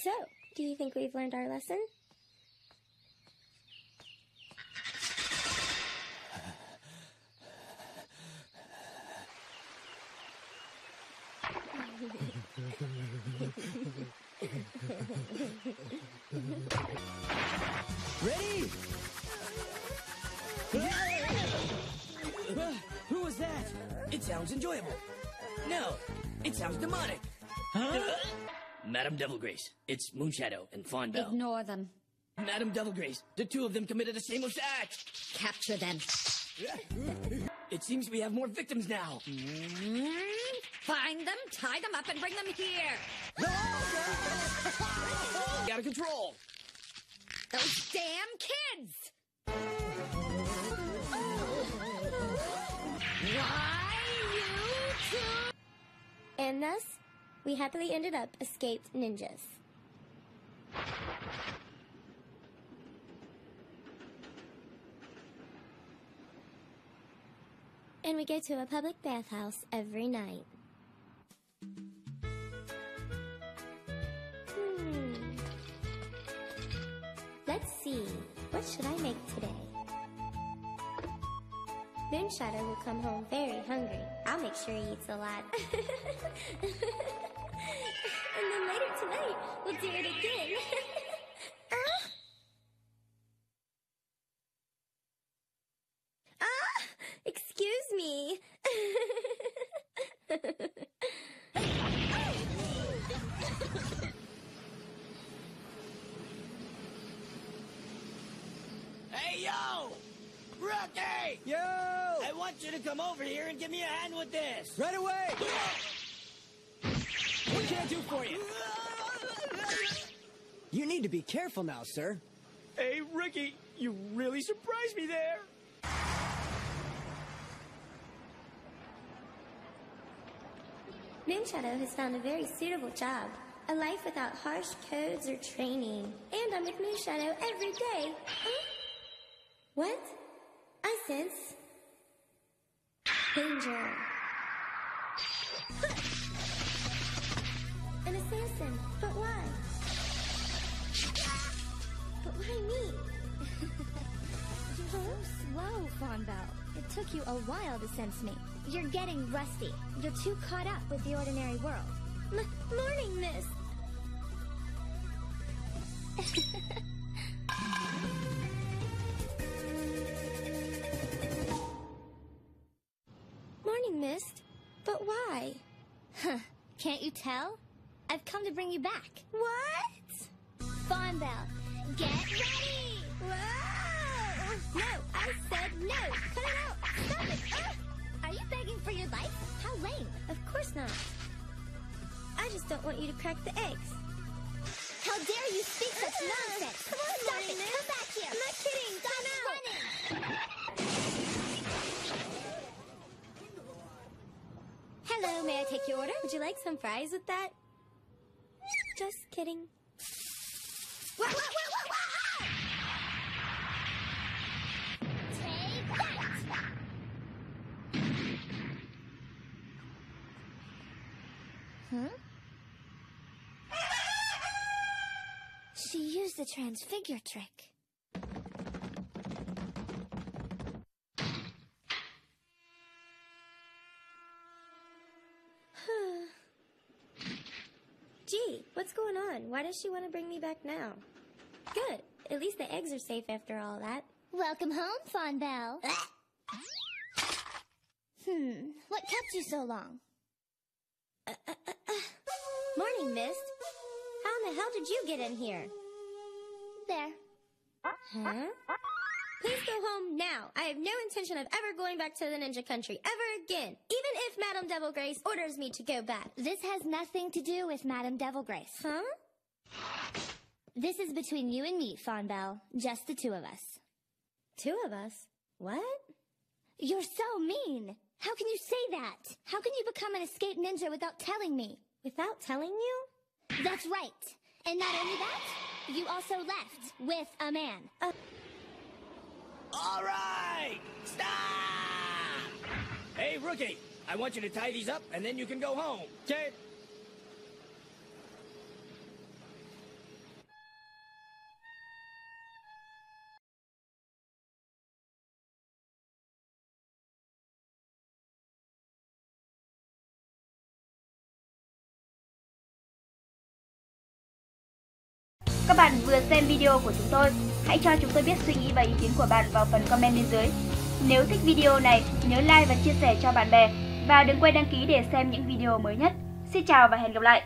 So, do you think we've learned our lesson? Ready? Who was that? It sounds enjoyable. No, it sounds demonic. Madam uh, Devil Grace, it's Moonshadow and Fawn Bell. Ignore them. Madam Devil Grace, the two of them committed a shameless act. Capture them. It seems we have more victims now. Mm, Find them, tie them up, and bring them here. Out of control. Those damn kids! Why you two? And thus, we happily ended up escaped ninjas. And we go to a public bathhouse every night. Hmm. Let's see. What should I make today? Moonshadow will come home very hungry. I'll make sure he eats a lot. we'll do it again. ah! Ah! Excuse me. Hey, yo! Rookie! Yo! I want you to come over here and give me a hand with this. Right away! What can I do for you? You need to be careful now, sir. Hey, Ricky, you really surprised me there. Moonshadow has found a very suitable job. A life without harsh codes or training. And I'm with Moonshadow every day. Huh? What? I sense danger. Why me? You're so slow, Fawnbell. It took you a while to sense me. You're getting rusty. You're too caught up with the ordinary world. M- morning, miss. Morning, Mist. But why? Huh. Can't you tell? I've come to bring you back. What? Fawnbell, get ready! Whoa! No, I said no! Cut it out! Stop it! Ah! Are you begging for your life? How lame. Of course not. I just don't want you to crack the eggs. How dare you speak such nonsense! Come on, Stop it! Come back here! I'm not kidding. Stop Time out. running! Hello, may I take your order? Would you like some fries with that? Just kidding. Wah, wah, wah, Huh? She used the transfigure trick. Gee, what's going on? Why does she want to bring me back now? Good. At least the eggs are safe after all that. Welcome home, Fawnbell. hmm, what kept you so long? Uh, uh, Morning, Mist. How in the hell did you get in here? There. Huh? Please go home now. I have no intention of ever going back to the ninja country ever again, even if Madame Devil Grace orders me to go back. This has nothing to do with Madame Devil Grace. Huh? This is between you and me, Fawnbell. Just the two of us. Two of us? What? You're so mean. How can you say that? How can you become an escaped ninja without telling me? Without telling you? That's right. And not only that, you also left with a man. Uh, All right! Stop! Hey, Rookie, I want you to tie these up and then you can go home. Okay. Các bạn vừa xem video của chúng tôi, hãy cho chúng tôi biết suy nghĩ và ý kiến của bạn vào phần comment bên dưới. Nếu thích video này, nhớ like và chia sẻ cho bạn bè và đừng quên đăng ký để xem những video mới nhất. Xin chào và hẹn gặp lại!